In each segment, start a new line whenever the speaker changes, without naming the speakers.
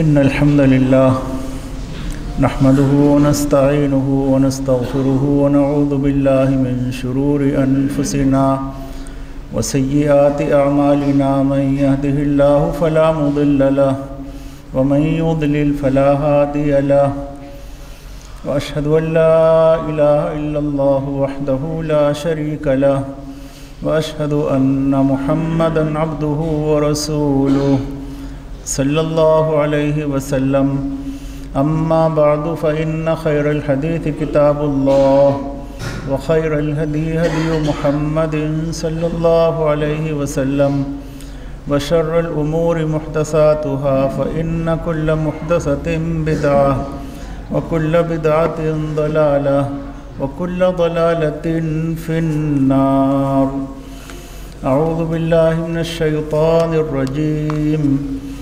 إن الحمد لله نحمده ونستعينه ونستغفره ونعوذ بالله من شرور أنفسنا وسيئات أعمالنا من يهده الله فلا مضل له ومن يضلل فلا هادي له وأشهد أن لا إله إلا الله وحده لا شريك له وأشهد أن محمدًا عبده ورسوله صلى الله عليه وسلم. أما بعد، فإن خير الحديث كتاب الله، وخير الهدي هدي محمد صلى الله عليه وسلم، وشر الأمور محدثاتها، فإن كل محدثة بدعة، وكل بدعة ضلالة، وكل ضلالة في النار. أعوذ بالله من الشيطان الرجيم.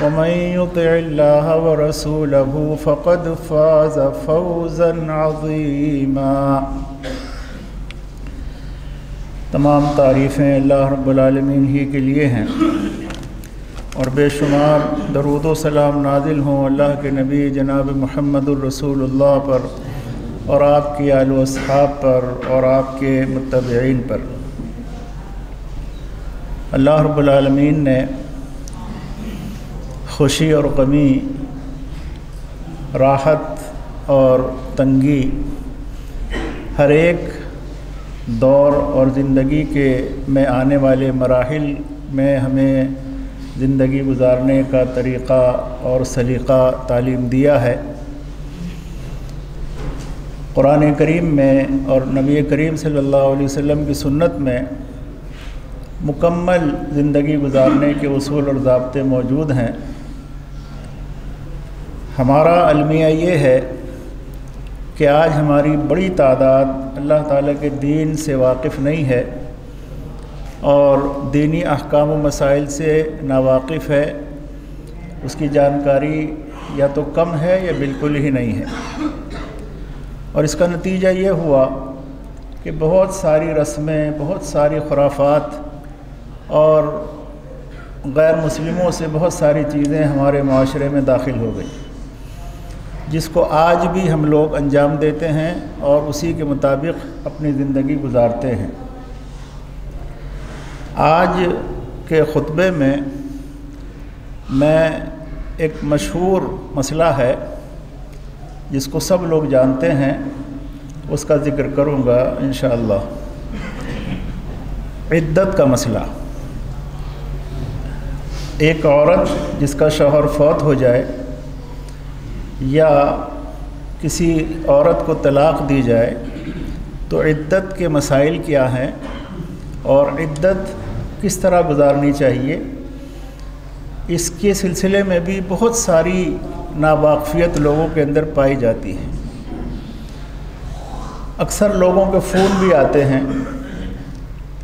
ومن يطع الله ورسوله فقد فاز فوزا عظيما. تمام تعریفیں اللہ رب العالمین ہی کے لیے ہیں اور بے شمار درود و سلام نازل ہوں اللہ کے نبی جناب محمد الرسول اللہ پر اور آپ کی آل و اصحاب پر اور آپ کے متبعین پر. اللہ رب العالمین نے خوشی اور غمی، راحت اور تنگی، ہر ایک دور اور زندگی کے میں آنے والے مراحل میں ہمیں زندگی گزارنے کا طریقہ اور سلیقہ تعلیم دیا ہے۔ قرآن کریم میں اور نبی کریم صلی اللہ علیہ وسلم کی سنت میں مکمل زندگی گزارنے کے اصول اور ضابطے موجود ہیں۔ ہمارا المیہ یہ ہے کہ آج ہماری بڑی تعداد اللہ تعالیٰ کے دین سے واقف نہیں ہے اور دینی احکام و مسائل سے ناواقف ہے۔ اس کی جانکاری یا تو کم ہے یا بالکل ہی نہیں ہے۔ اور اس کا نتیجہ یہ ہوا کہ بہت ساری رسمیں، بہت ساری خرافات اور غیر مسلموں سے بہت ساری چیزیں ہمارے معاشرے میں داخل ہو گئی۔ جس کو آج بھی ہم لوگ انجام دیتے ہیں اور اسی کے مطابق اپنی زندگی گزارتے ہیں۔ آج کے خطبے میں میں ایک مشہور مسئلہ ہے جس کو سب لوگ جانتے ہیں، اس کا ذکر کروں گا انشاءاللہ۔ عدت کا مسئلہ۔ ایک عورت جس کا شوہر فوت ہو جائے یا کسی عورت کو طلاق دی جائے تو عدت کے مسائل کیا ہیں اور عدت کس طرح گزارنی چاہیے؟ اس کے سلسلے میں بھی بہت ساری ناواقفیت لوگوں کے اندر پائی جاتی ہے اکثر لوگوں کے فون بھی آتے ہیں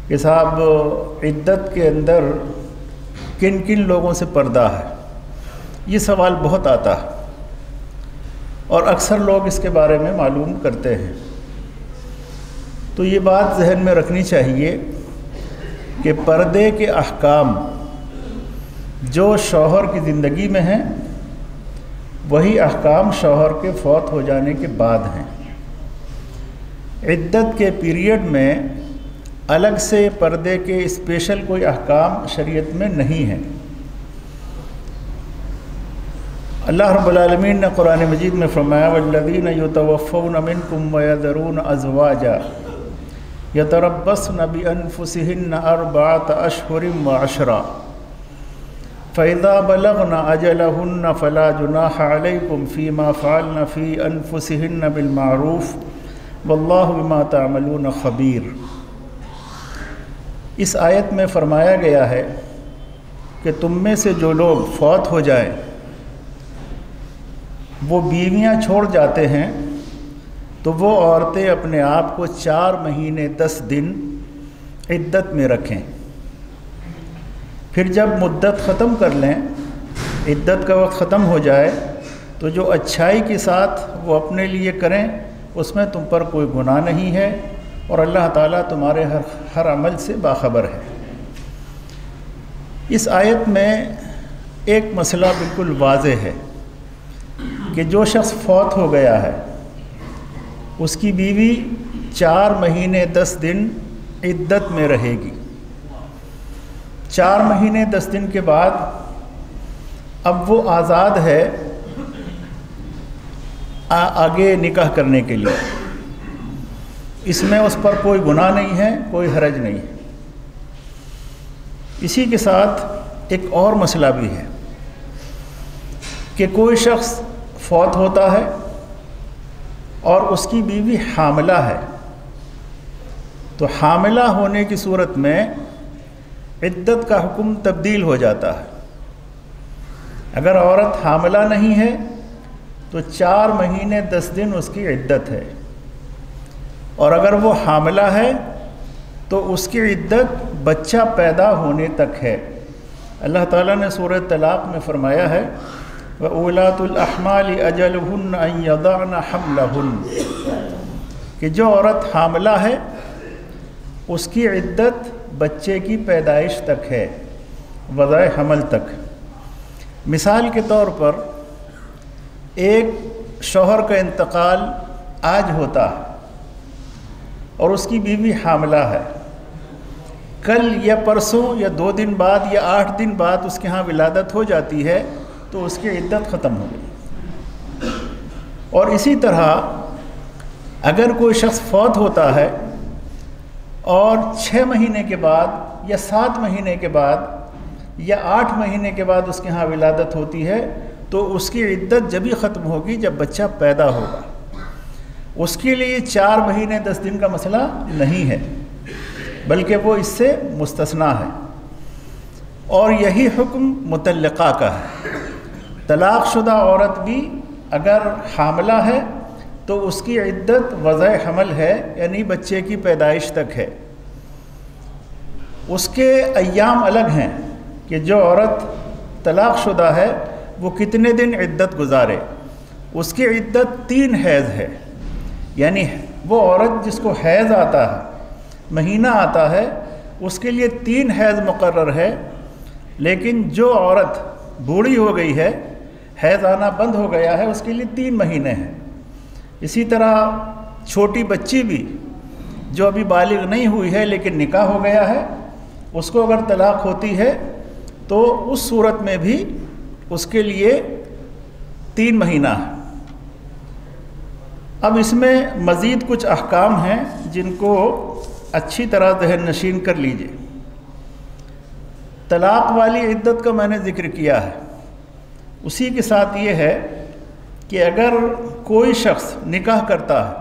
کہ صاحب، عدت کے اندر کن کن لوگوں سے پردہ ہے؟ یہ سوال بہت آتا ہے۔ اور اکثر لوگ اس کے بارے میں معلوم کرتے ہیں۔ تو یہ بات ذہن میں رکھنی چاہیے کہ پردے کے احکام جو شوہر کی زندگی میں ہیں، وہی احکام شوہر کے فوت ہو جانے کے بعد ہیں۔ عدت کے پیریڈ میں الگ سے پردے کے اسپیشل کوئی احکام شریعت میں نہیں ہیں۔ اللہ رب العالمین نے قرآن مجید میں فرمایا والذین یتوفون منکم ویذرون ازواجا یتربصن بأنفسهن أربعة أشهر وعشرا فإذا بلغن أجلهن فلا جناح عليكم فيما فعلن في أنفسهن بالمعروف والله بما تعملون خبیر اس آیت میں فرمایا گیا ہے کہ تم میں سے جو لوگ فوت ہو جائیں وہ بیویاں چھوڑ جاتے ہیں، تو وہ عورتیں اپنے آپ کو چار مہینے، دس دن عدت میں رکھیں۔ پھر جب مدت ختم کر لیں، عدت کا وقت ختم ہو جائے، تو جو اچھائی کے ساتھ وہ اپنے لیے کریں، اس میں تم پر کوئی گناہ نہیں ہے اور اللہ تعالیٰ تمہارے ہر ہر عمل سے باخبر ہے۔ اس آیت میں ایک مسئلہ بالکل واضح ہے۔ کہ جو شخص فوت ہو گیا ہے، اس کی بیوی چار مہینے دس دن عدت میں رہے گی۔ چار مہینے دس دن کے بعد اب وہ آزاد ہے آگے نکاح کرنے کے لیے۔ اس میں اس پر کوئی گناہ نہیں ہے، کوئی حرج نہیں ہے۔ اسی کے ساتھ ایک اور مسئلہ بھی ہے کہ کوئی شخص فوت ہوتا ہے اور اس کی بیوی حاملہ ہے۔ تو حاملہ ہونے کی صورت میں عدت کا حکم تبدیل ہو جاتا ہے۔ اگر عورت حاملہ نہیں ہے تو چار مہینے دس دن اس کی عدت ہے۔ اور اگر وہ حاملہ ہے تو اس کی عدت بچہ پیدا ہونے تک ہے۔ اللہ تعالیٰ نے سورہ طلاق میں فرمایا ہے وَأُولَاتُ الْأَحْمَالِ أَجَلُهُنَّ أَن يَضَعْنَ حَمْلَهُنَّ۔ کہ جو عورت حاملہ ہے، اس کی عدت بچے کی پیدائش تک ہے، وضع حمل تک۔ مثال کے طور پر، ایک شوہر کا انتقال آج ہوتا ہے اور اس کی بیوی حاملہ ہے۔ کل یا پرسوں یا دو دن بعد یا آٹھ دن بعد اس کے ہاں ولادت ہو جاتی ہے تو اس کی عدت ختم ہو گئی۔ اور اسی طرح اگر کوئی شخص فوت ہوتا ہے اور چھ مہینے کے بعد یا سات مہینے کے بعد یا آٹھ مہینے کے بعد اس کے ہاں ولادت ہوتی ہے، تو اس کی عدت جبھی ختم ہوگی، جب بچہ پیدا ہوگا۔ اس کے لیے چار مہینے دس دن کا مسئلہ نہیں ہے، بلکہ وہ اس سے مستثنا ہے۔ اور یہی حکم متعلقہ کا ہے۔ طلاق شدہ عورت بھی اگر حاملہ ہے تو اس کی عدت وضع حمل ہے یعنی بچے کی پیدائش تک ہے۔ اس کے ایام الگ ہیں کہ جو عورت طلاق شدہ ہے، وہ کتنے دن عدت گزارے۔ اس کی عدت تین حیض ہے۔ یعنی وہ عورت جس کو حیض آتا ہے، مہینہ آتا ہے، اس کے لیے تین حیض مقرر ہے۔ لیکن جو عورت بوڑھی ہو گئی ہے حیض آنا بند ہو گیا ہے، اس کے لیے تین مہینے ہیں۔ اسی طرح چھوٹی بچی بھی جو ابھی بالغ نہیں ہوئی ہے لیکن نکاح ہو گیا ہے، اس کو اگر طلاق ہوتی ہے تو اس صورت میں بھی اس کے لیے تین مہینہ ہے۔ اب اس میں مزید کچھ احکام ہیں جن کو اچھی طرح ذہن نشین کر لیجیے۔ طلاق والی عدت کا میں نے ذکر کیا ہے۔ اسی کے ساتھ یہ ہے کہ اگر کوئی شخص نکاح کرتا ہے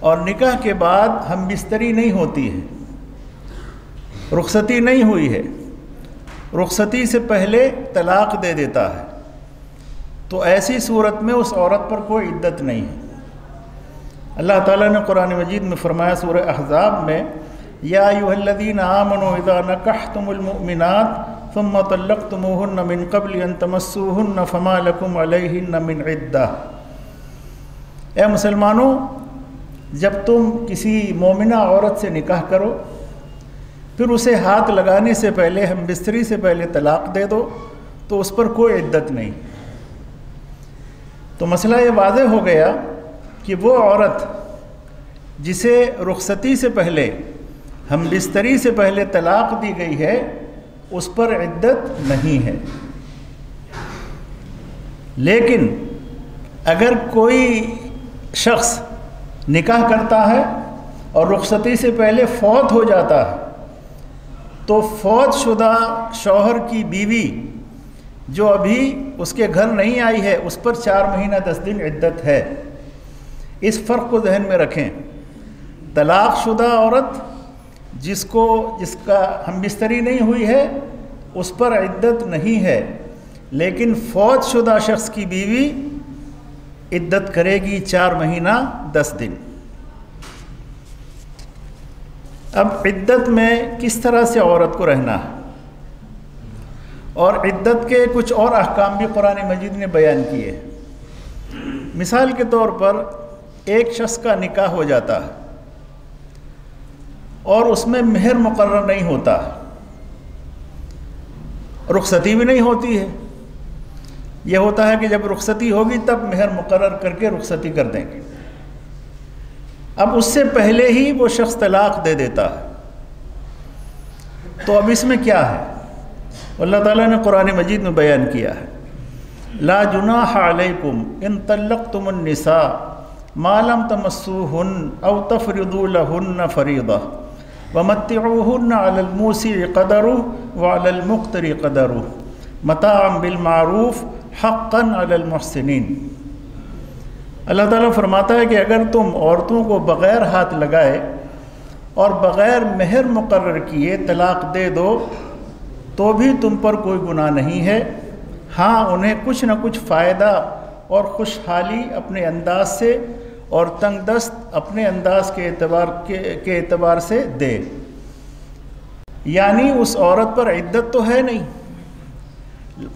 اور نکاح کے بعد ہم بستری نہیں ہوتی ہے، رخصتی نہیں ہوئی ہے، رخصتی سے پہلے طلاق دے دیتا ہے، تو ایسی صورت میں اس عورت پر کوئی عدت نہیں ہے۔ اللہ تعالیٰ نے قرآن مجید میں فرمایا سورہ احزاب میں، یا ایوہ الذین آمنوا اذا نکحتم المؤمنات ثم طلقتموهن من قبل ان تمسوهن فما لكم عليهن من عدہ اے مسلمانوں، جب تم کسی مومنہ عورت سے نکاح کرو، پھر اسے ہاتھ لگانے سے پہلے ہم بستری سے پہلے طلاق دے دو، تو اس پر کوئی عدت نہیں۔ تو مسئلہ یہ واضح ہو گیا کہ وہ عورت جسے رخصتی سے پہلے، ہم بستری سے پہلے طلاق دی گئی ہے اس پر عدت نہیں ہے۔ لیکن اگر کوئی شخص نکاح کرتا ہے اور رخصتی سے پہلے فوت ہو جاتا ہے، تو فوت شدہ شوہر کی بیوی جو ابھی اس کے گھر نہیں آئی ہے، اس پر چار مہینہ دس دن عدت ہے۔ اس فرق کو ذہن میں رکھیں۔ طلاق شدہ عورت جس کو جس کا ہم بستری نہیں ہوئی ہے، اس پر عدت نہیں ہے۔ لیکن فوت شدہ شخص کی بیوی عدت کرے گی چار مہینہ، دس دن۔ اب عدت میں کس طرح سے عورت کو رہنا؟ ہے اور عدت کے کچھ اور احکام بھی قرآن مجید نے بیان کیے۔ مثال کے طور پر، ایک شخص کا نکاح ہو جاتا ہے۔ اور اس میں مہر مقرر نہیں ہوتا رخصتی بھی نہیں ہوتی ہے یہ ہوتا ہے کہ جب رخصتی ہوگی تب مہر مقرر کر کے رخصتی کر دیں گے۔ اب اس سے پہلے ہی وہ شخص طلاق دے دیتا ہے۔ تو اب اس میں کیا ہے؟ اللہ تعالیٰ نے قرآن مجید میں بیان کیا ہے۔ لا جناح علیکم ان طلقتم النساء ما لم تمسوهن او تفرضوا لهن فریضہ۔ ومتعوهن على الموسع قدره وعلى المقتر قدره. متاعا بالمعروف، حقا على المحسنین اللہ تعالیٰ فرماتا ہے کہ اگر تم عورتوں کو بغیر ہاتھ لگائے اور بغیر مہر مقرر کیے طلاق دے دو، تو بھی تم پر کوئی گناہ نہیں ہے۔ ہاں انہیں کچھ نہ کچھ فائدہ اور خوشحالی اپنے انداز سے اور تنگ دست اپنے انداز کے اعتبار کے اعتبار سے دے۔ یعنی اس عورت پر عدت تو ہے نہیں۔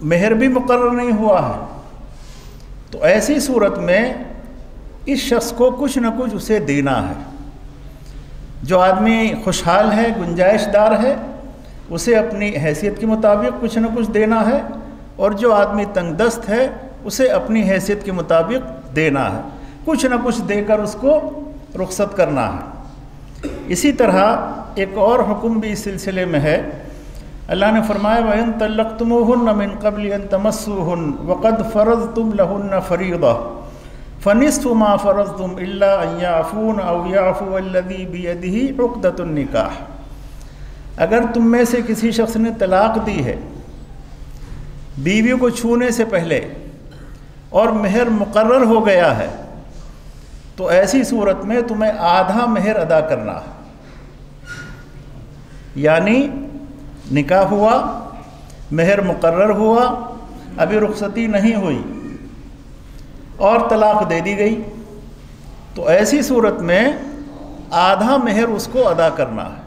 مہر بھی مقرر نہیں ہوا ہے۔ تو ایسی صورت میں اس شخص کو کچھ نہ کچھ اسے دینا ہے۔ جو آدمی خوشحال ہے گنجائش دار ہے، اسے اپنی حیثیت کے مطابق کچھ نہ کچھ دینا ہے۔ اور جو آدمی تنگ دست ہے، اسے اپنی حیثیت کے مطابق دینا ہے۔ کچھ نہ کچھ دے کر اس کو رخصت کرنا ہے۔ اسی طرح ایک اور حکم بھی اس سلسلے میں ہے۔ اللہ نے فرمایا، وَإِن تَلَّقْتُمُوهُنَّ مِن قَبْلِ أَن تَمَسُّوهُنَّ وَقَدْ فَرَضْتُمْ لَهُنَّ فَرِيضَةً۔ فنصف ما فرضتم الا ان يعفون او يعفو الذي بيده عقدة النکاح اگر تم میں سے کسی شخص نے طلاق دی ہے، بیوی کو چھونے سے پہلے اور مہر مقرر ہو گیا ہے تو ایسی صورت میں تمہیں آدھا مہر ادا کرنا ہے۔ یعنی نکاح ہوا، مہر مقرر ہوا، ابھی رخصتی نہیں ہوئی، اور طلاق دے دی گئی۔ تو ایسی صورت میں آدھا مہر اس کو ادا کرنا ہے۔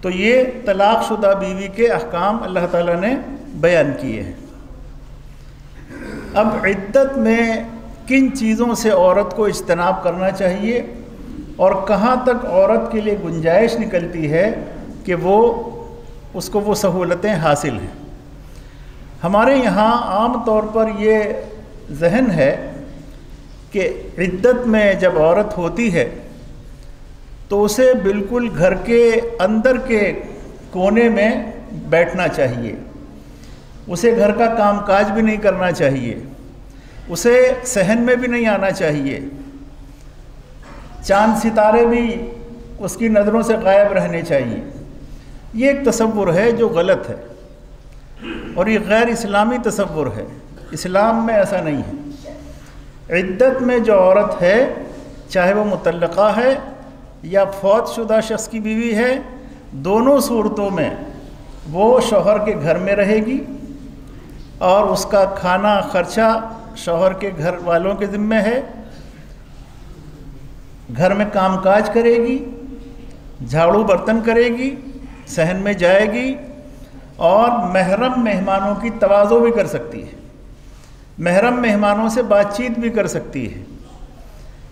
تو یہ طلاق شدہ بیوی کے احکام اللہ تعالیٰ نے بیان کیے ہیں۔ اب عدت میں کن چیزوں سے عورت کو اجتناب کرنا چاہیے اور کہاں تک عورت کے لیے گنجائش نکلتی ہے کہ وہ اس کو وہ سہولتیں حاصل ہیں۔ ہمارے یہاں عام طور پر یہ ذہن ہے کہ عدت میں جب عورت ہوتی ہے تو اسے بالکل گھر کے اندر کے کونے میں بیٹھنا چاہیے۔ اسے گھر کا کام کاج بھی نہیں کرنا چاہیے۔ اسے صحن میں بھی نہیں آنا چاہیے۔ چاند ستارے بھی اس کی نظروں سے غائب رہنے چاہیے۔ یہ ایک تصور ہے جو غلط ہے اور یہ غیر اسلامی تصور ہے۔ اسلام میں ایسا نہیں ہے۔ عدت میں جو عورت ہے، چاہے وہ متعلقہ ہے یا فوت شدہ شخص کی بیوی ہے، دونوں صورتوں میں وہ شوہر کے گھر میں رہے گی اور اس کا کھانا، خرچہ شوہر کے گھر والوں کے ذمے ہے، گھر میں کام کاج کرے گی، جھاڑو برتن کرے گی، صحن میں جائے گی، اور محرم مہمانوں کی توازو بھی کر سکتی ہے۔ محرم مہمانوں سے بات چیت بھی کر سکتی ہے۔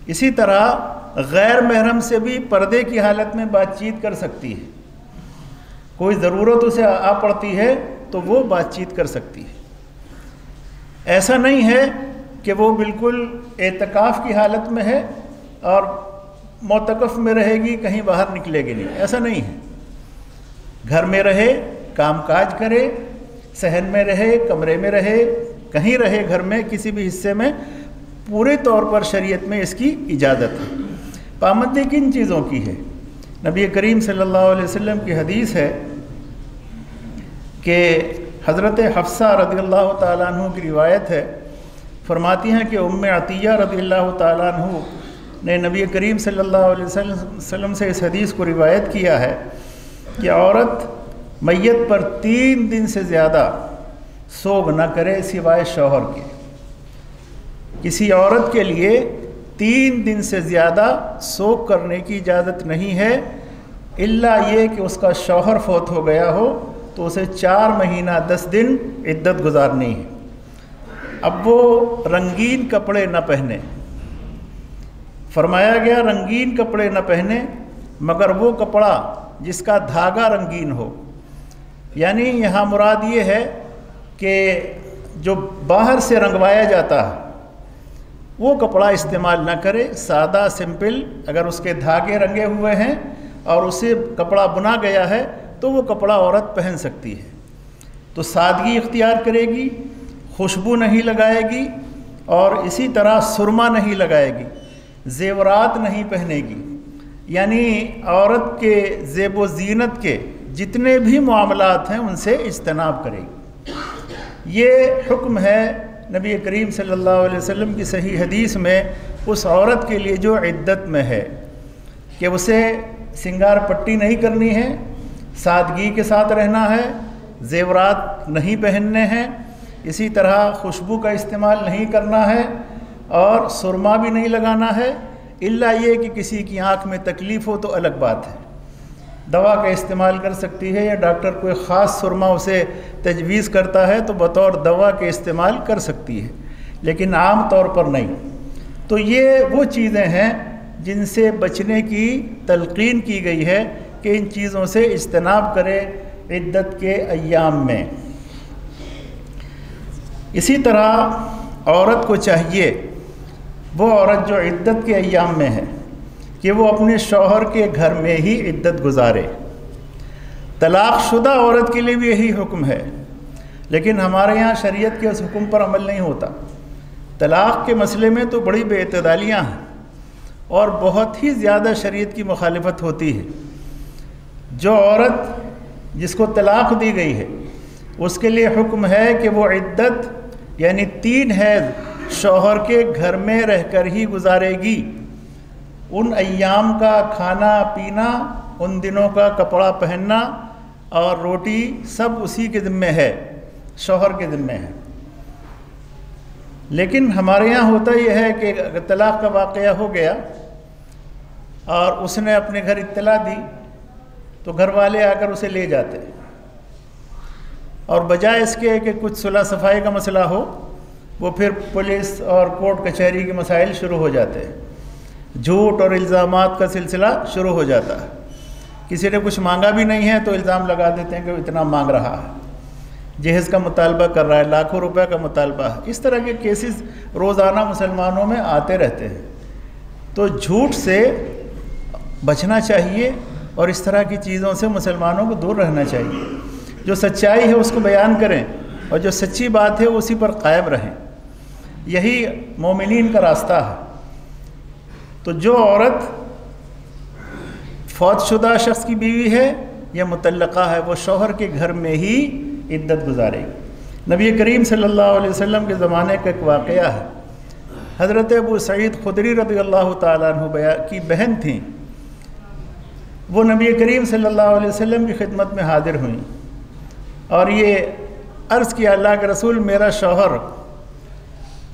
اسی طرح غیر محرم سے بھی پردے کی حالت میں بات چیت کر سکتی ہے۔ کوئی ضرورت اسے آ پڑتی ہے تو وہ بات چیت کر سکتی ہے۔ ایسا نہیں ہے کہ وہ بالکل اعتکاف کی حالت میں ہے اور موتقف میں رہے گی، کہیں باہر نکلے گی نہیں۔ ایسا نہیں ہے۔ گھر میں رہے، کام کاج کرے، صحن میں رہے، کمرے میں رہے، کہیں رہے گھر میں، کسی بھی حصے میں، پورے طور پر شریعت میں اس کی اجازت ہے۔ پابندی کن چیزوں کی ہے؟ نبی کریم صلی اللہ علیہ وسلم کی حدیث ہے کہ حضرت حفصہ رضی اللہ تعالیٰ عنہ کی روایت ہے، فرماتی ہیں کہ ام عطیہ رضی اللہ تعالیٰ عنہ نے نبی کریم صلی اللہ علیہ وسلم سے اس حدیث کو روایت کیا ہے کہ عورت میت پر تین دن سے زیادہ سوگ نہ کرے سوائے شوہر کے۔ کسی عورت کے لیے تین دن سے زیادہ سوگ کرنے کی اجازت نہیں ہے اللہ یہ کہ اس کا شوہر فوت ہو گیا ہو۔ تو اسے چار مہینہ دس دن عدت گزارنی ہے۔ اب وہ رنگین کپڑے نہ پہنے۔ فرمایا گیا رنگین کپڑے نہ پہنے، مگر وہ کپڑا جس کا دھاگا رنگین ہو۔ یعنی یہاں مراد یہ ہے کہ جو باہر سے رنگوایا جاتا ہے، وہ کپڑا استعمال نہ کرے۔ سادہ، سمپل، اگر اس کے دھاگے رنگے ہوئے ہیں اور اسے کپڑا بنا گیا ہے تو وہ کپڑا عورت پہن سکتی ہے۔ تو سادگی اختیار کرے گی، خوشبو نہیں لگائے گی اور اسی طرح سرما نہیں لگائے گی، زیورات نہیں پہنے گی۔ یعنی عورت کے زیب و زینت کے جتنے بھی معاملات ہیں، ان سے اجتناب کرے گی۔ یہ حکم ہے نبی کریم صلی اللہ علیہ وسلم کی صحیح حدیث میں اس عورت کے لیے جو عدت میں ہے کہ اسے سنگار پٹی نہیں کرنی ہے سادگی کے ساتھ رہنا ہے، زیورات نہیں پہننے ہیں، اسی طرح خوشبو کا استعمال نہیں کرنا ہے اور سرما بھی نہیں لگانا ہے۔ اللہ یہ کہ کسی کی آنکھ میں تکلیف ہو تو الگ بات ہے۔ دوا کا استعمال کر سکتی ہے یا ڈاکٹر کوئی خاص سرما اسے تجویز کرتا ہے تو بطور دوا کے استعمال کر سکتی ہے، لیکن عام طور پر نہیں۔ تو یہ وہ چیزیں ہیں جن سے بچنے کی تلقین کی گئی ہے۔ کہ ان چیزوں سے اجتناب کرے عدت کے ایام میں۔ اسی طرح عورت کو چاہیے، وہ عورت جو عدت کے ایام میں ہے، کہ وہ اپنے شوہر کے گھر میں ہی عدت گزارے۔ طلاق شدہ عورت کے لیے بھی یہی حکم ہے، لیکن ہمارے یہاں شریعت کے اس حکم پر عمل نہیں ہوتا۔ طلاق کے مسئلے میں تو بڑی بے اعتدالیاں ہیں اور بہت ہی زیادہ شریعت کی مخالفت ہوتی ہے۔ جو عورت جس کو طلاق دی گئی ہے، اس کے لیے حکم ہے کہ وہ عدت یعنی تین حید شوہر کے گھر میں رہ کر ہی گزارے گی۔ ان ایام کا کھانا، پینا، ان دنوں کا کپڑا پہننا اور روٹی سب اسی کے ذمے ہے، شوہر کے ذمے ہے۔ لیکن ہمارے یہاں ہوتا یہ ہے کہ طلاق کا واقعہ ہو گیا اور اس نے اپنے گھر اطلاع دی تو گھر والے آ کر اسے لے جاتے اور بجائے اس کے کہ کچھ صلح صفائی کا مسئلہ ہو، وہ پھر پولیس اور کورٹ کچہری کے مسائل شروع ہو جاتے ہیں۔ جھوٹ اور الزامات کا سلسلہ شروع ہو جاتا ہے۔ کسی نے کچھ مانگا بھی نہیں ہے تو الزام لگا دیتے ہیں کہ اتنا مانگ رہا ہے۔ جہیز کا مطالبہ کر رہا ہے، لاکھوں روپے کا مطالبہ ہے۔ اس طرح کے کیسز روزانہ مسلمانوں میں آتے رہتے ہیں۔ تو جھوٹ سے بچنا چاہیے اور اس طرح کی چیزوں سے مسلمانوں کو دور رہنا چاہیے۔ جو سچائی ہے اس کو بیان کریں اور جو سچی بات ہے اسی پر قائم رہیں۔ یہی مومنین کا راستہ ہے۔ تو جو عورت فوت شدہ شخص کی بیوی ہے یا متعلقہ ہے، وہ شوہر کے گھر میں ہی عدت گزارے گی۔ نبی کریم صلی اللہ علیہ وسلم کے زمانے کا ایک واقعہ ہے۔ حضرت ابو سعید خدری رضی اللہ تعالیٰ عنہ کی بہن تھیں۔ وہ نبی کریم صلی اللہ علیہ وسلم کی خدمت میں حاضر ہوئیں۔ اور یہ عرض کیا اللہ کے رسول، میرا شوہر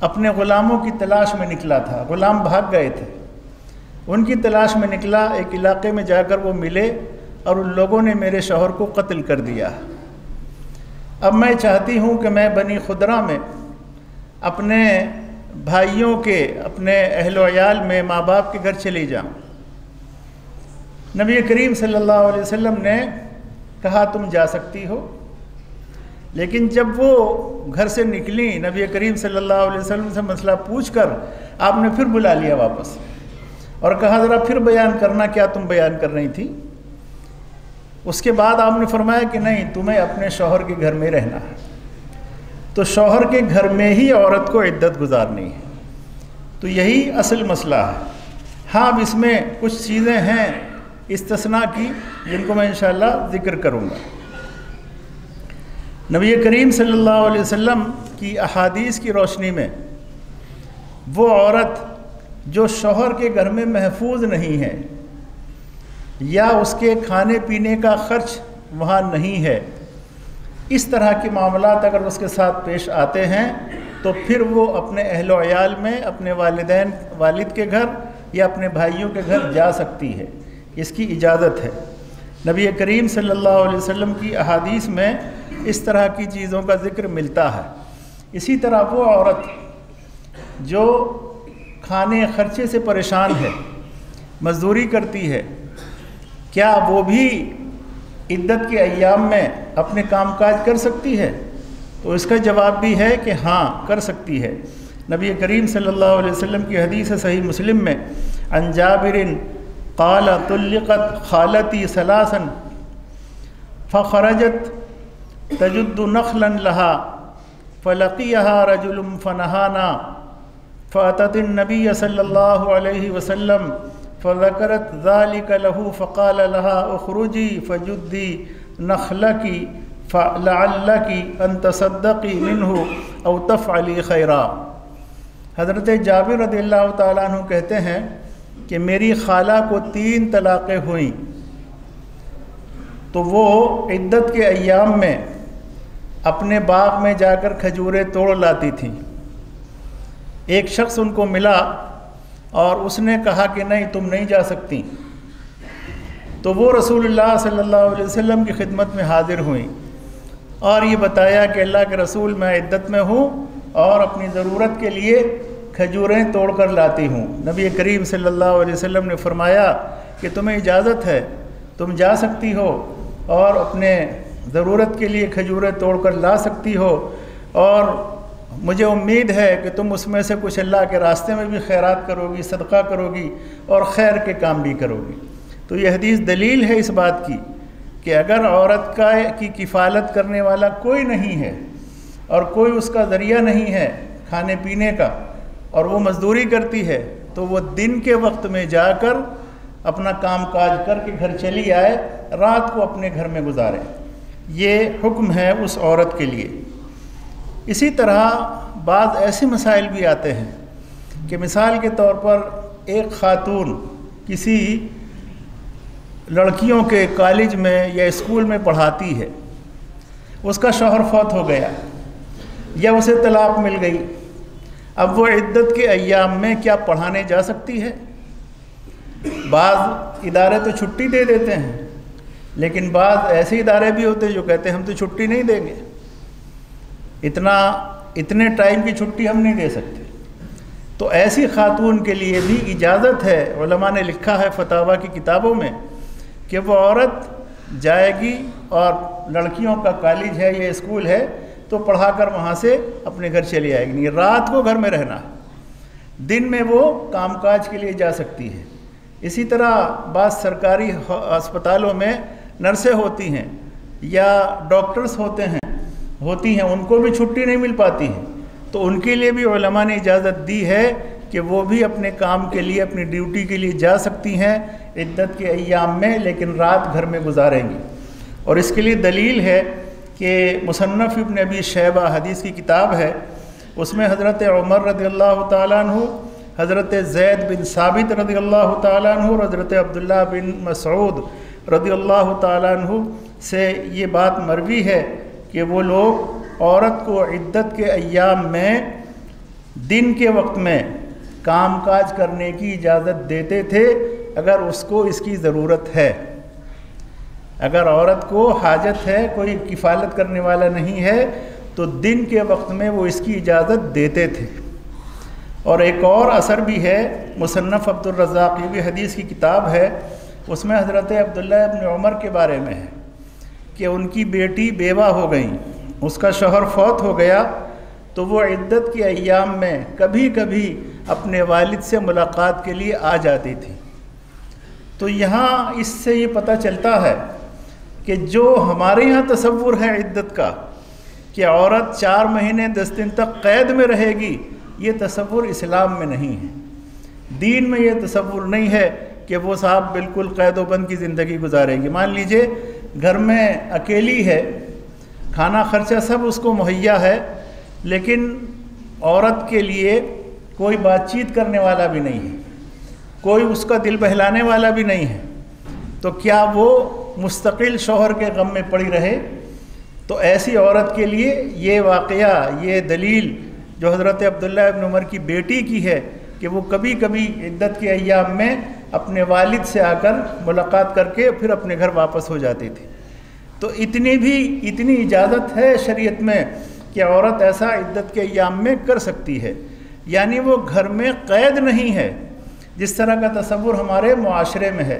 اپنے غلاموں کی تلاش میں نکلا تھا۔ غلام بھاگ گئے تھے۔ ان کی تلاش میں نکلا، ایک علاقے میں جا کر وہ ملے اور ان لوگوں نے میرے شوہر کو قتل کر دیا۔ اب میں چاہتی ہوں کہ میں بنی خدرہ میں اپنے بھائیوں کے، اپنے اہل و عیال میں ماں باپ کے گھر چلی جاؤں۔ نبی کریم صلی اللہ علیہ وسلم نے کہا، تم جا سکتی ہو۔ لیکن جب وہ گھر سے نکلی، نبی کریم صلی اللہ علیہ وسلم سے مسئلہ پوچھ کر، آپ نے پھر بلا لیا واپس۔ اور کہا، ذرا پھر بیان کرنا، کیا تم بیان کر رہی تھی؟ اس کے بعد آپ نے فرمایا کہ نہیں، تمہیں اپنے شوہر کے گھر میں رہنا ہے۔ تو شوہر کے گھر میں ہی عورت کو عدت گزارنی ہے۔ تو یہی اصل مسئلہ ہے۔ ہاں اب اس میں کچھ چیزیں ہیں استثناء کی، جن کو میں انشاءاللہ ذکر کروں گا۔ نبی کریم صلی اللہ علیہ وسلم کی احادیث کی روشنی میں وہ عورت جو شوہر کے گھر میں محفوظ نہیں ہے یا اس کے کھانے پینے کا خرچ وہاں نہیں ہے، اس طرح کے معاملات اگر اس کے ساتھ پیش آتے ہیں تو پھر وہ اپنے اہل و عیال میں، اپنے والدین، والد کے گھر یا اپنے بھائیوں کے گھر جا سکتی ہے۔ اس کی اجازت ہے۔ نبی کریم صلی اللہ علیہ وسلم کی احادیث میں اس طرح کی چیزوں کا ذکر ملتا ہے۔ اسی طرح وہ عورت جو کھانے خرچے سے پریشان ہے، مزدوری کرتی ہے، کیا وہ بھی عدت کے ایام میں اپنے کام کاج کر سکتی ہے؟ تو اس کا جواب بھی ہے کہ ہاں کر سکتی ہے۔ نبی کریم صلی اللہ علیہ وسلم کی حدیث صحیح مسلم میں انجابر قال طلقت خالتی سلاسن فخرجت تجد نخلا لها فلقيها رجل فنهانا فأتت النبي صلى الله عليه وسلم فذكرت ذلك له فقال لها اخرجي فجدي نخلك فلعلك ان تصدقي منه او تفعلي خيرا حضرت جابر رضی اللہ تعالیٰ عنہ کہتے ہیں کہ میری خالہ کو تین طلاقیں ہوئیں۔ تو وہ عدت کے ایام میں اپنے باغ میں جا کر کھجوریں توڑ لاتی تھیں۔ ایک شخص ان کو ملا اور اس نے کہا کہ نہیں، تم نہیں جا سکتی۔ تو وہ رسول اللہ صلی اللہ علیہ وسلم کی خدمت میں حاضر ہوئیں۔ اور یہ بتایا کہ اللہ کے رسول میں عدت میں ہوں اور اپنی ضرورت کے لیے کھجوریں توڑ کر لاتی ہوں۔ نبی کریم صلی اللہ علیہ وسلم نے فرمایا کہ تمہیں اجازت ہے، تم جا سکتی ہو اور اپنے ضرورت کے لیے کھجوریں توڑ کر لا سکتی ہو۔ اور مجھے امید ہے کہ تم اس میں سے کچھ اللہ کے راستے میں بھی خیرات کرو گی صدقہ کرو گی اور خیر کے کام بھی کرو گی تو یہ حدیث دلیل ہے اس بات کی کہ اگر عورت کا کی کفالت کرنے والا کوئی نہیں ہے اور کوئی اس کا ذریعہ نہیں ہے کھانے پینے کا اور وہ مزدوری کرتی ہے، تو وہ دن کے وقت میں جا کر اپنا کام کاج کر کے گھر چلی آئے، رات کو اپنے گھر میں گزارے۔ یہ حکم ہے اس عورت کے لیے۔ اسی طرح بعض ایسے مسائل بھی آتے ہیں کہ مثال کے طور پر ایک خاتون کسی لڑکیوں کے کالج میں یا اسکول میں پڑھاتی ہے۔ اس کا شوہر فوت ہو گیا یا اسے طلاق مل گئی۔ اب وہ عدت کے ایام میں کیا پڑھانے جا سکتی ہے؟ بعض ادارے تو چھٹی دے دیتے ہیں، لیکن بعض ایسے ادارے بھی ہوتے ہیں جو کہتے ہیں ہم تو چھٹی نہیں دیں گے۔ اتنا، اتنے ٹائم کی چھٹی ہم نہیں دے سکتے۔ تو ایسی خاتون کے لیے بھی اجازت ہے، علماء نے لکھا ہے فتح کی کتابوں میں، کہ وہ عورت جائے گی اور لڑکیوں کا کالج ہے یا اسکول ہے تو پڑھا کر وہاں سے اپنے گھر چلی آئے گی۔ یعنی رات کو گھر میں رہنا۔ دن میں وہ کام کاج کے لیے جا سکتی ہے۔ اسی طرح بعض سرکاری اسپتالوں میں نرسیں ہوتی ہیں یا ڈاکٹرز ہوتے ہیں، ہوتی ہیں، ان کو بھی چھٹی نہیں مل پاتی ہے۔ تو ان کے لیے بھی علماء نے اجازت دی ہے کہ وہ بھی اپنے کام کے لیے، اپنی ڈیوٹی کے لیے جا سکتی ہیں عدت کے ایام میں، لیکن رات گھر میں گزاریں گی۔ اور اس کے لیے دلیل ہے کہ مصنف ابن ابی شیبہ حدیث کی کتاب ہے، اس میں حضرت عمر رضی اللہ تعالیٰ عنہ، حضرت زید بن ثابت رضی اللہ تعالیٰ عنہ، اور حضرت عبداللہ بن مسعود رضی اللہ تعالیٰ عنہ سے یہ بات مروی ہے کہ وہ لوگ عورت کو عدت کے ایام میں، دن کے وقت میں کام کاج کرنے کی اجازت دیتے تھے، اگر اس کو اس کی ضرورت ہے۔ اگر عورت کو حاجت ہے، کوئی کفالت کرنے والا نہیں ہے، تو دن کے وقت میں وہ اس کی اجازت دیتے تھے۔ اور ایک اور اثر بھی ہے، مصنف عبد الرزاق یہ بھی حدیث کی کتاب ہے، اس میں حضرت عبداللہ ابن عمر کے بارے میں ہے کہ ان کی بیٹی بیوہ ہو گئیں، اس کا شوہر فوت ہو گیا، تو وہ عدت کے ایام میں کبھی کبھی اپنے والد سے ملاقات کے لیے آ جاتی تھی۔ تو یہاں اس سے یہ پتہ چلتا ہے کہ جو ہمارے یہاں تصور ہے عدت کا کہ عورت چار مہینے دس دن تک قید میں رہے گی، یہ تصور اسلام میں نہیں ہے۔ دین میں یہ تصور نہیں ہے کہ وہ صاحب بالکل قید و بند کی زندگی گزارے گی۔ مان لیجیے، گھر میں اکیلی ہے، کھانا خرچہ سب اس کو مہیا ہے، لیکن عورت کے لیے کوئی بات چیت کرنے والا بھی نہیں ہے، کوئی اس کا دل بہلانے والا بھی نہیں ہے۔ تو کیا وہ مستقل شوہر کے غم میں پڑی رہے، تو ایسی عورت کے لیے یہ واقعہ، یہ دلیل جو حضرت عبداللہ ابن عمر کی بیٹی کی ہے کہ وہ کبھی کبھی عدت کے ایام میں اپنے والد سے آ کر ملاقات کر کے پھر اپنے گھر واپس ہو جاتی تھی تو اتنی بھی، اتنی اجازت ہے شریعت میں کہ عورت ایسا عدت کے ایام میں کر سکتی ہے۔ یعنی وہ گھر میں قید نہیں ہے، جس طرح کا تصور ہمارے معاشرے میں ہے۔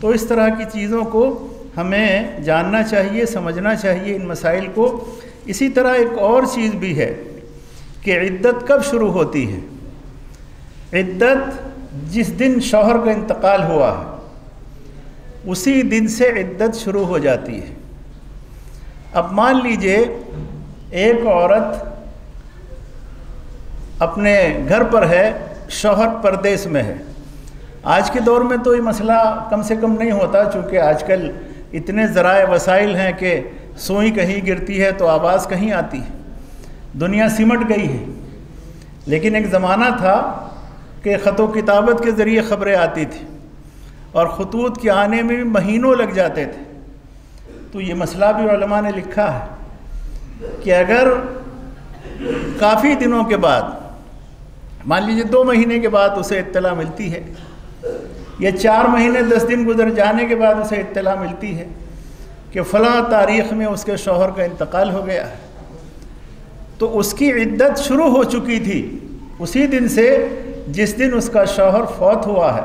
تو اس طرح کی چیزوں کو ہمیں جاننا چاہیے، سمجھنا چاہیے ان مسائل کو۔ اسی طرح ایک اور چیز بھی ہے کہ عدت کب شروع ہوتی ہے؟ عدت جس دن شوہر کا انتقال ہوا ہے، اسی دن سے عدت شروع ہو جاتی ہے۔ اب مان لیجیے ایک عورت اپنے گھر پر ہے، شوہر پردیس میں ہے۔ آج کے دور میں تو یہ مسئلہ کم سے کم نہیں ہوتا، چونکہ آج کل اتنے ذرائع وسائل ہیں کہ سوئی کہیں گرتی ہے تو آواز کہیں آتی ہے۔ دنیا سمٹ گئی ہے۔ لیکن ایک زمانہ تھا کہ خط و کتابت کے ذریعے خبریں آتی تھیں اور خطوط کے آنے میں بھی مہینوں لگ جاتے تھے۔ تو یہ مسئلہ بھی علماء نے لکھا ہے کہ اگر کافی دنوں کے بعد، مان لیجیے دو مہینے کے بعد اسے اطلاع ملتی ہے یا چار مہینے دس دن گزر جانے کے بعد اسے اطلاع ملتی ہے کہ فلاں تاریخ میں اس کے شوہر کا انتقال ہو گیا ہے۔ تو اس کی عدت شروع ہو چکی تھی۔ اسی دن سے جس دن اس کا شوہر فوت ہوا ہے۔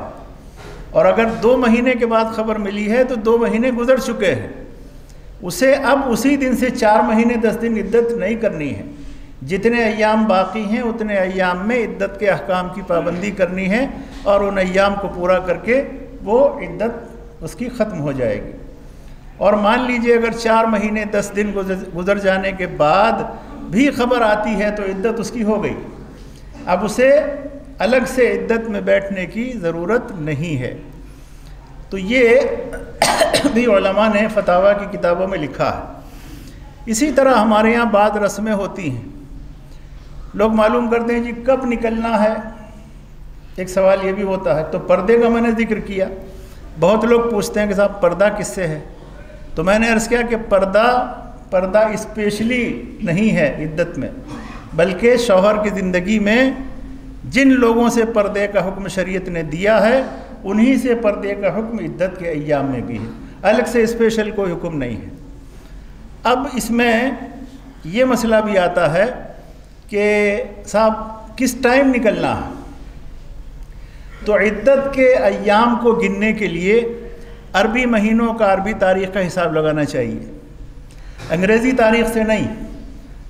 اور اگر دو مہینے کے بعد خبر ملی ہے تو دو مہینے گزر چکے ہیں۔ اسے اب اسی دن سے چار مہینے دس دن عدت نہیں کرنی ہے۔ جتنے ایام باقی ہیں، اتنے ایام میں عدت کے احکام کی پابندی کرنی ہے۔ اور ان ایام کو پورا کر کے وہ عدت اس کی ختم ہو جائے گی۔ اور مان لیجیے اگر چار مہینے دس دن گزر جانے کے بعد بھی خبر آتی ہے تو عدت اس کی ہو گئی۔ اب اسے الگ سے عدت میں بیٹھنے کی ضرورت نہیں ہے۔ تو یہ بھی علماء نے فتح کی کتابوں میں لکھا ہے۔ اسی طرح ہمارے یہاں بعض رسمیں ہوتی ہیں۔ لوگ معلوم کرتے ہیں جی کب نکلنا ہے۔ ایک سوال یہ بھی ہوتا ہے، تو پردے کا میں نے ذکر کیا۔ بہت لوگ پوچھتے ہیں کہ صاحب، پردہ کس سے ہے؟ تو میں نے عرض کیا کہ پردہ پردہ اسپیشلی نہیں ہے عدت میں، بلکہ شوہر کی زندگی میں جن لوگوں سے پردے کا حکم شریعت نے دیا ہے، انہی سے پردے کا حکم عدت کے ایام میں بھی ہے۔ الگ سے اسپیشل کوئی حکم نہیں ہے۔ اب اس میں یہ مسئلہ بھی آتا ہے کہ صاحب، کس ٹائم نکلنا ہے؟ تو عدت کے ایام کو گننے کے لیے عربی مہینوں کا عربی تاریخ کا حساب لگانا چاہیے۔ انگریزی تاریخ سے نہیں،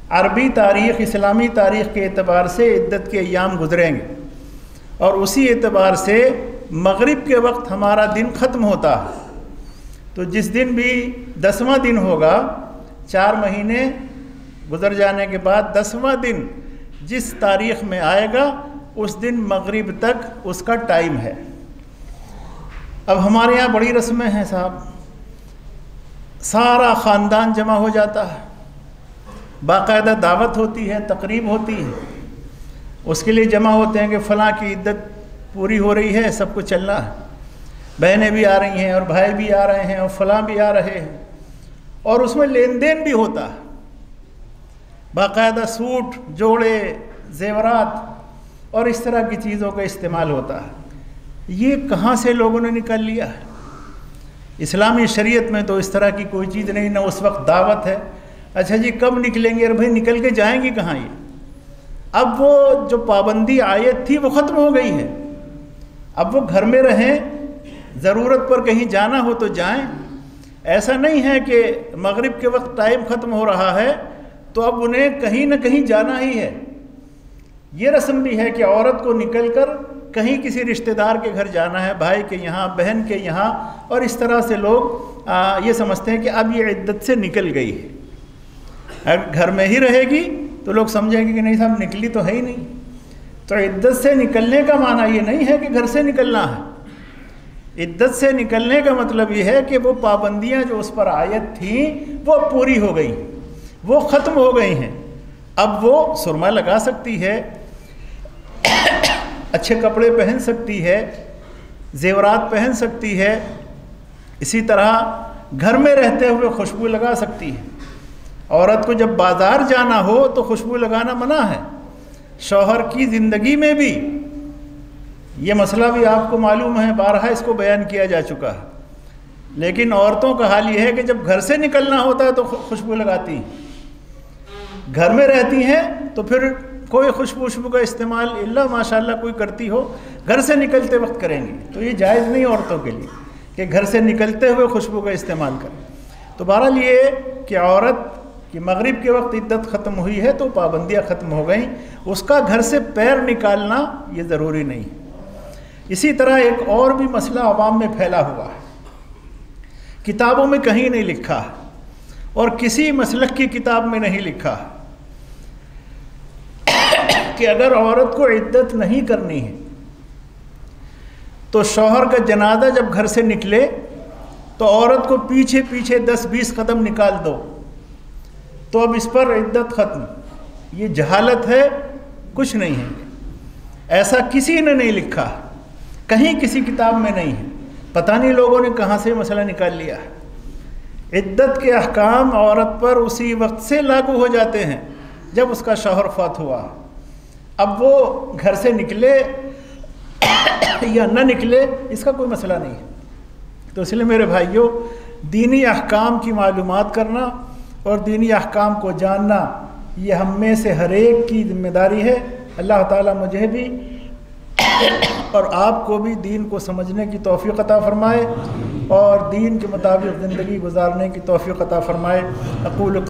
عربی تاریخ، اسلامی تاریخ کے اعتبار سے عدت کے ایام گزریں گے۔ اور اسی اعتبار سے مغرب کے وقت ہمارا دن ختم ہوتا ہے۔ تو جس دن بھی دسواں دن ہوگا، چار مہینے گزر جانے کے بعد دسواں دن جس تاریخ میں آئے گا اس دن مغرب تک اس کا ٹائم ہے۔ اب ہمارے یہاں بڑی رسمیں ہیں صاحب۔ سارا خاندان جمع ہو جاتا ہے۔ باقاعدہ دعوت ہوتی ہے، تقریب ہوتی ہے۔ اس کے لیے جمع ہوتے ہیں کہ فلاں کی عدت پوری ہو رہی ہے، سب کو چلنا ہے۔ بہنیں بھی آ رہی ہیں اور بھائی بھی آ رہے ہیں اور فلاں بھی آ رہے ہیں۔ اور اس میں لین دین بھی ہوتا ہے۔ باقاعدہ سوٹ، جوڑے، زیورات اور اس طرح کی چیزوں کا استعمال ہوتا ہے۔ یہ کہاں سے لوگوں نے نکال لیا ہے؟ اسلامی شریعت میں تو اس طرح کی کوئی چیز نہیں، نہ اس وقت دعوت ہے۔ اچھا جی کب نکلیں گے؟ ارے بھائی، نکل کے جائیں گی کہاں یہ؟ اب وہ جو پابندی آیت تھی وہ ختم ہو گئی ہے۔ اب وہ گھر میں رہیں، ضرورت پر کہیں جانا ہو تو جائیں۔ ایسا نہیں ہے کہ مغرب کے وقت ٹائم ختم ہو رہا ہے تو اب انہیں کہیں نہ کہیں جانا ہی ہے۔ یہ رسم بھی ہے کہ عورت کو نکل کر کہیں کسی رشتہ دار کے گھر جانا ہے، بھائی کے یہاں، بہن کے یہاں، اور اس طرح سے لوگ یہ سمجھتے ہیں کہ اب یہ عدت سے نکل گئی ہے۔ اگر گھر میں ہی رہے گی تو لوگ سمجھیں گے کہ نہیں صاحب، نکلی تو ہے ہی نہیں۔ تو عدت سے نکلنے کا معنی یہ نہیں ہے کہ گھر سے نکلنا ہے۔ عدت سے نکلنے کا مطلب یہ ہے کہ وہ پابندیاں جو اس پر عائد تھیں، وہ پوری ہو گئی وہ ختم ہو گئی ہیں۔ اب وہ سرما لگا سکتی ہے۔ اچھے کپڑے پہن سکتی ہے، زیورات پہن سکتی ہے، اسی طرح گھر میں رہتے ہوئے خوشبو لگا سکتی ہے۔ عورت کو جب بازار جانا ہو تو خوشبو لگانا منع ہے۔ شوہر کی زندگی میں بھی یہ مسئلہ بھی آپ کو معلوم ہے، بارہا اس کو بیان کیا جا چکا ہے۔ لیکن عورتوں کا حال یہ ہے کہ جب گھر سے نکلنا ہوتا ہے تو خوشبو لگاتی ہیں۔ گھر میں رہتی ہیں تو پھر کوئی خوشبو خوشبو کا استعمال اللہ ماشاء اللہ کوئی کرتی ہو، گھر سے نکلتے وقت کریں گے۔ تو یہ جائز نہیں عورتوں کے لیے کہ گھر سے نکلتے ہوئے خوشبو کا استعمال کریں۔ تو بہرحال یہ کہ عورت کہ مغرب کے وقت عدت ختم ہوئی ہے تو پابندیاں ختم ہو گئیں، اس کا گھر سے پیر نکالنا یہ ضروری نہیں۔ اسی طرح ایک اور بھی مسئلہ عوام میں پھیلا ہوا ہے۔ کتابوں میں کہیں نہیں لکھا اور کسی مسلک کی کتاب میں نہیں لکھا۔ کہ اگر عورت کو عدت نہیں کرنی ہے، تو شوہر کا جنازہ جب گھر سے نکلے، تو عورت کو پیچھے پیچھے دس بیس قدم نکال دو، تو اب اس پر عدت ختم۔ یہ جہالت ہے، کچھ نہیں ہے۔ ایسا کسی نے نہیں لکھا، کہیں کسی کتاب میں نہیں ہے۔ پتہ نہیں لوگوں نے کہاں سے مسئلہ نکال لیا۔ ہے عدت کے احکام عورت پر اسی وقت سے لاگو ہو جاتے ہیں جب اس کا شوہر فات ہوا۔ اب وہ گھر سے نکلے یا نہ نکلے، اس کا کوئی مسئلہ نہیں ہے۔ تو اس لیے میرے بھائیوں دینی احکام کی معلومات کرنا اور دینی احکام کو جاننا، یہ ہم میں سے ہر ایک کی ذمہ داری ہے۔ اللہ تعالیٰ مجھے بھی اور آپ کو بھی دین کو سمجھنے کی توفیق عطا فرمائے اور دین کے مطابق زندگی گزارنے کی توفیق عطا فرمائے۔ اقول